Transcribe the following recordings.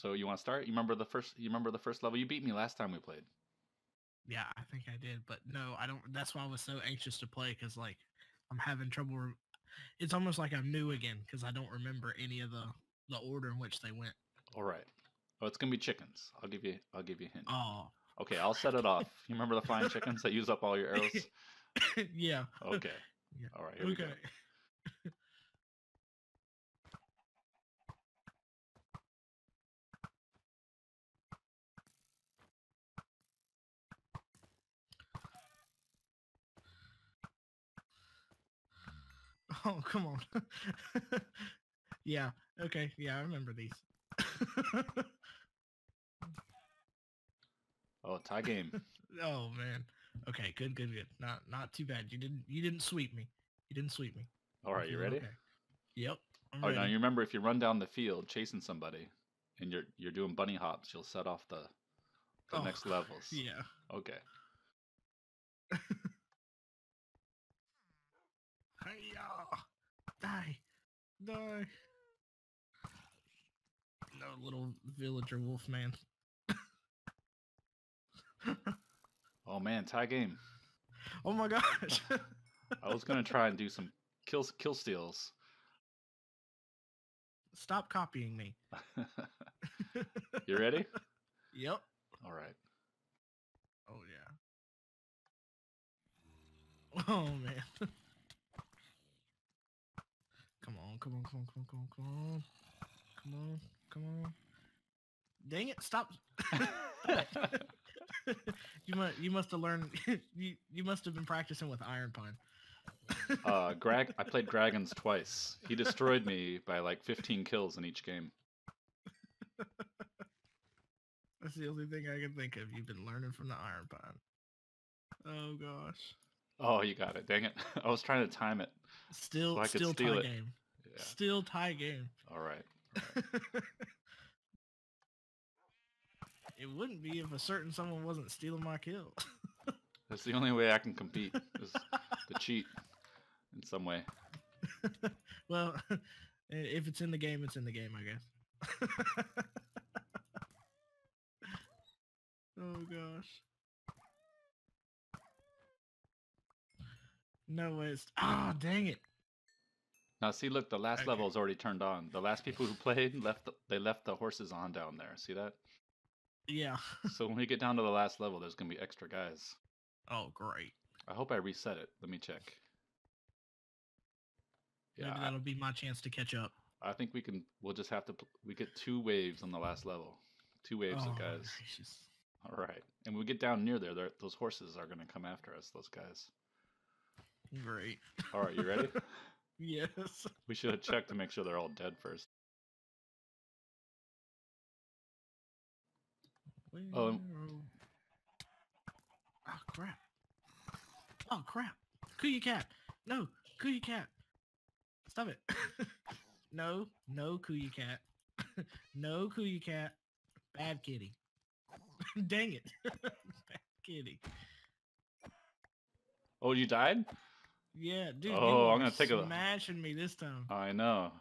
So you want to start? You remember the first? You remember the first level? You beat me last time we played. Yeah, I think I did, but no, I don't. That's why I was so anxious to play because like I'm having trouble. Rem- it's almost like I'm new again because I don't remember any of the the order in which they went. All right. Oh, it's gonna be chickens. I'll give you. I'll give you a hint. Oh, Okay, I'll set it off. You remember the flying chickens that use up all your arrows? yeah. Okay. Yeah. All right. Okay. go. Oh, come on. yeah. Okay. Yeah, I remember these. Oh, tie game. oh man. Okay. Good. Good. Good. Not not too bad. You didn't you didn't sweep me. You didn't sweep me. All right. You ready? okay. Yep. I'm Oh, now you remember if you run down the field chasing somebody, and you're you're doing bunny hops, you'll set off the the Oh, next levels. Yeah. Okay. Hey, die, die. No little villager wolf man. Oh man, tie game. oh my gosh. I was gonna try and do some kill kill steals. Stop copying me. you ready? Yep. All right. Oh yeah. Oh man. Come on, come on, come on, come on, come on, come on. Come on. Dang it, stop. you must you must have learned you you must have been practicing with Iron Pine. uh, Greg, I played Dragons twice. He destroyed me by like 15 kills in each game. That's the only thing I can think of. You've been learning from the Iron Pine. Oh gosh. Oh, you got it. Dang it. I was trying to time it. Still So I could still steal tie it. game. Yeah. Still tie game. All right. it wouldn't be if a certain someone wasn't stealing my kill. That's the only way I can compete is to cheat in some way. well, if it's in the game, it's in the game, I guess. oh gosh. No ways. Ah, dang it. Now see, look, the last Okay. level is already turned on. The last people who played left. The, they left the horses on down there. See that? Yeah. So when we get down to the last level, there's gonna be extra guys. Oh, great. I hope I reset it. Let me check. Yeah, Maybe that'll be my chance to catch up. I think we can. We'll just have to. We get two waves on the last level. Two waves oh, of guys. gracious. All right, and when we get down near there, there, those horses are going to come after us. Those guys. Great. All right, you ready? yes. we should have checked to make sure they're all dead first. Oh, Where- Oh crap. Oh crap. Kuya cat. No, Kuya cat. Stop it. no, no Kuya cat. no Kuya cat. Bad kitty. Dang it. Bad kitty. Oh, you died? Yeah, dude. Oh, I'm gonna take a- smashing me this time. I know.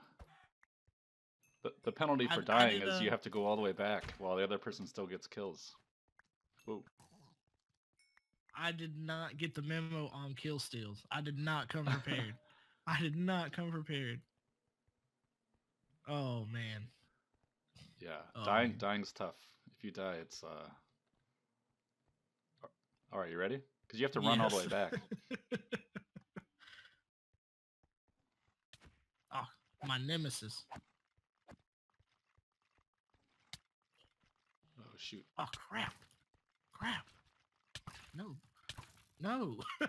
The, the penalty for I dying did, is you uh, have to go all the way back while the other person still gets kills. Whoa. I did not get the memo on kill steals. I did not come prepared. I did not come prepared. Oh man. Yeah, Oh, dying man. dying's tough. If you die, it's uh. All right, you ready? Because you have to run all the way back. oh, my nemesis. Oh shoot! Oh crap. Crap. No. No.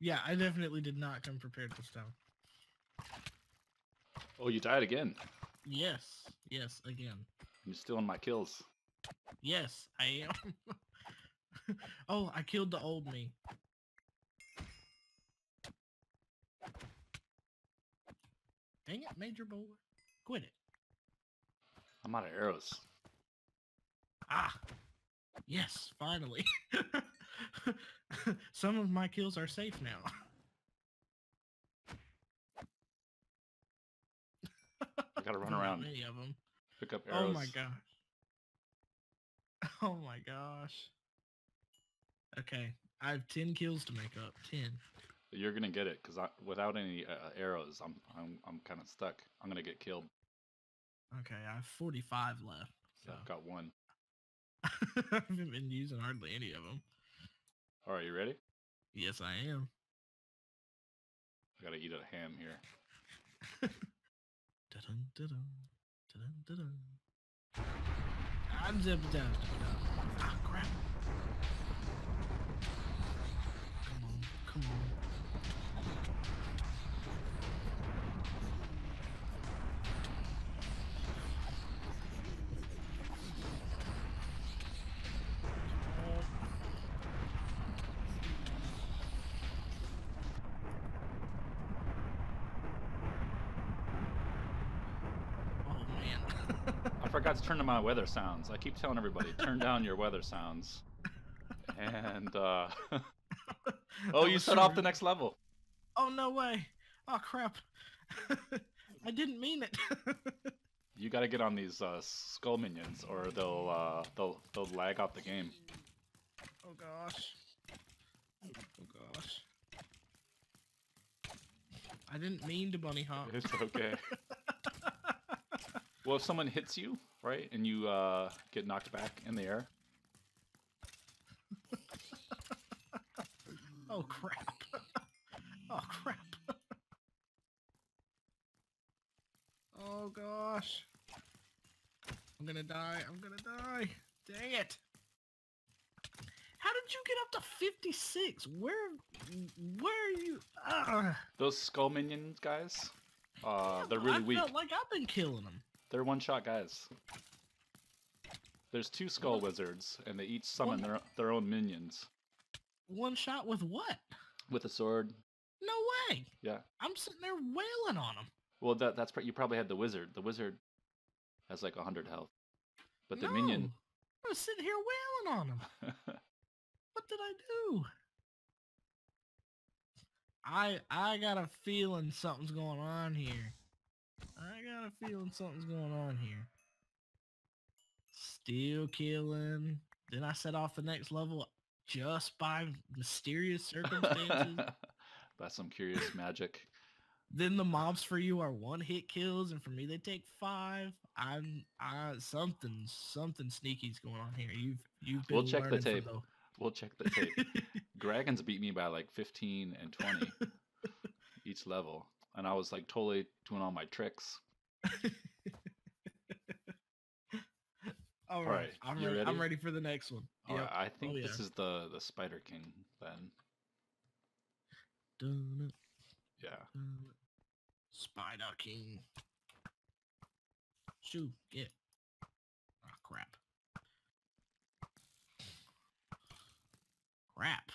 yeah, I definitely did not come prepared this time. Oh, you died again. Yes. Yes, again. You're stealing my kills. Yes, I am. oh, I killed the old me. Dang it, Major Boy. Quit it. I'm out of arrows. Ah. Yes, finally. Some of my kills are safe now. I gotta run around, Many of them. pick up arrows. Oh my gosh. Oh my gosh. Okay, I have ten kills to make up. Ten. You're gonna get it because without any uh, arrows, I'm I'm I'm kind of stuck. I'm gonna get killed. Okay, I have forty-five left. So I've got one. I haven't been using hardly any of them. All right, you ready? Yes, I am. I gotta eat a ham here. Dun-dun, dun-dun, dun-dun. I'm zipping down. Ah, crap. Come on, come on. Oh man. I forgot to turn on my weather sounds. I keep telling everybody, turn down your weather sounds. And uh oh, you set off the next level. Oh no way! Oh crap! I didn't mean it. You got to get on these uh, skull minions, or they'll uh, they'll they'll lag out the game. oh gosh. Oh gosh. I didn't mean to bunny hop. It's okay. well, if someone hits you, right, and you uh, get knocked back in the air, Oh crap! oh crap! oh gosh! I'm gonna die! I'm gonna die! Dang it! How did you get up to 56? Where, where are you? Ah, those skull minions, guys, uh, yeah, they're really I weak. felt like I've been killing them. They're one-shot guys. There's two skull wizards, and they each summon their their own minions One shot with what? with a sword. No way! Yeah. I'm sitting there wailing on them. Well, that that's you probably had the wizard. The wizard has like hundred health, but the minion. I was sitting here wailing on him. What did I do? I I got a feeling something's going on here. I got a feeling something's going on here. Still killing. Then I set off the next level just by mysterious circumstances. By some curious magic. then the mobs for you are one hit kills, and for me they take five. I'm I something something sneaky's going on here. You've you've been We'll check the tape. We'll check the tape. Dragons beat me by like 15 and 20 each level. And I was like totally doing all my tricks. All All right, right, I'm you ready. I'm ready? ready for the next one. All Yep. right, I think Oh, this yeah. is the the Spider King then. Dun, Yeah. dun. Spider King. Shoot, get. Oh ah, crap. Crap.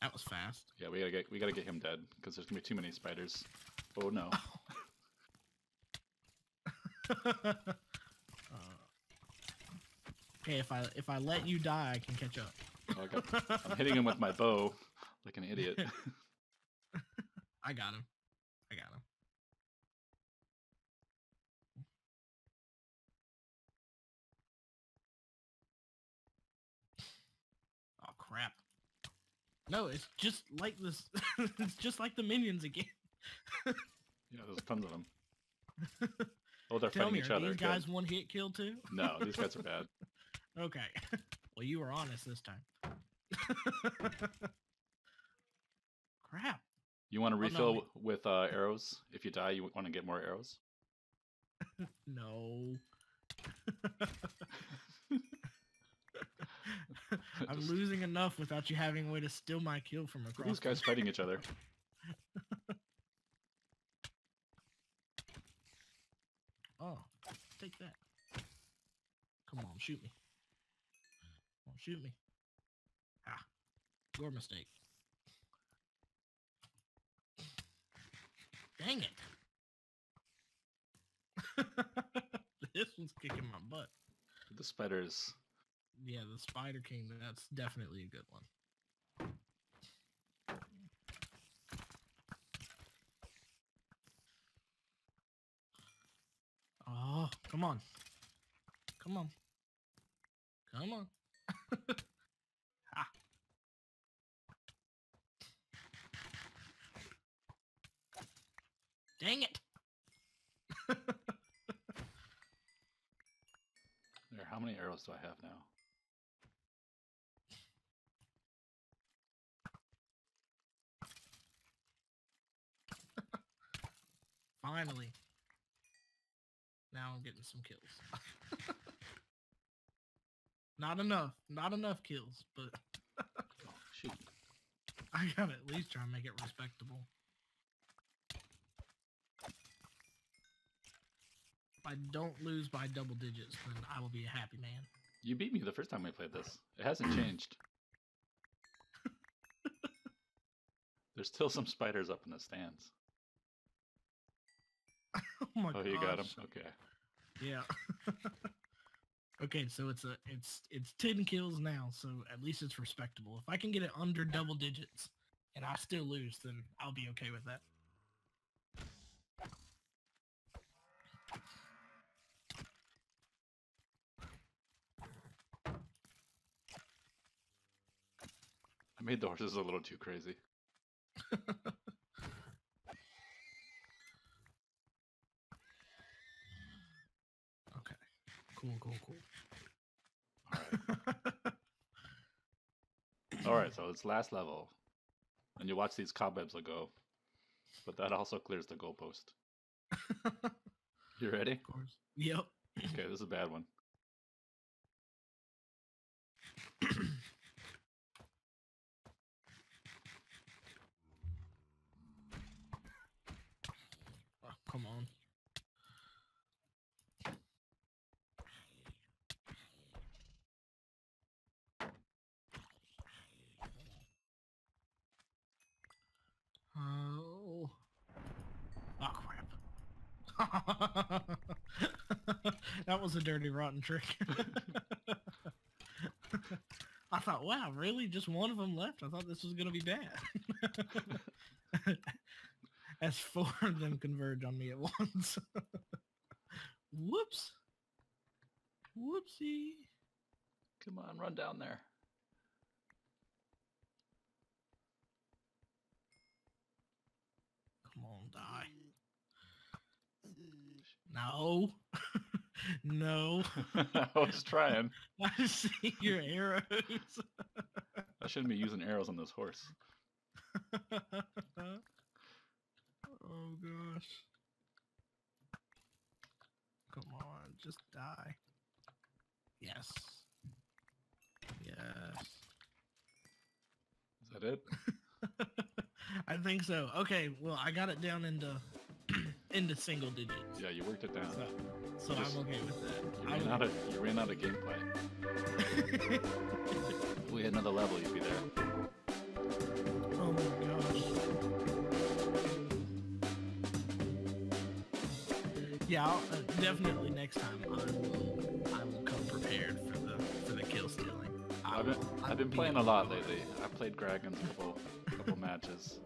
That was fast. Yeah, we gotta get we gotta get him dead because there's gonna be too many spiders. Oh no. uh, okay, if I if I let you die, I can catch up. Oh, got, I'm hitting him with my bow like an idiot. I got him. I got him. Oh crap. No, it's just like this. it's just like the minions again. yeah, there's tons of them. Oh, they're Tell fighting me, each are other. these Good. guys one hit kill too? No, these guys are bad. Okay. well, you were honest this time. Crap. You want to Oh, no, refill with uh, arrows? If you die, you want to get more arrows. No. I'm Just- losing enough without you having a way to steal my kill from across. these guys fighting each other? Oh, take that. Come on, shoot me. Come on, shoot me. Ah, your mistake. Dang it. this one's kicking my butt. The spiders. Yeah, the Spider King, that's definitely a good one. Oh, come on. Come on. Come on. Dang it. There, how many arrows do I have now? Finally. Now I'm getting some kills. not enough. Not enough kills, but Oh, shoot. I gotta at least try and make it respectable. If I don't lose by double digits, then I will be a happy man. You beat me the first time we played this. It hasn't changed. There's still some spiders up in the stands. Oh my Oh, you got him. gosh. Okay. Yeah. okay, so it's a it's it's ten kills now, so at least it's respectable. If I can get it under double digits and I still lose, then I'll be okay with that. I made the horses a little too crazy. Okay. Cool, cool, cool. All right. All right. So it's last level, and you watch these cobwebs will go, but that also clears the goalpost. You ready? Of course. Yep. Okay, this is a bad one. Oh, come on. Oh. Oh crap. that was a dirty rotten trick. I thought, wow, really? Just one of them left? I thought this was going to be bad. As four of them converge on me at once. Whoops. Whoopsie. Come on, run down there. Come on, die. No. no. I was trying. I see your arrows. I shouldn't be using arrows on this horse. oh gosh. Come on, just die. Yes. Yes. Is that it? I think so. Okay, well, I got it down into into single digits. Yeah, you worked it down. So, so Just- I'm okay with that. You ran out of you ran out of gameplay. If we had another level, you'd be there. oh my gosh. Yeah, I'll, uh, definitely next time I will I will come prepared for the for the kill stealing. I've been, I've been playing a lot lately. I played Dragons a couple couple matches.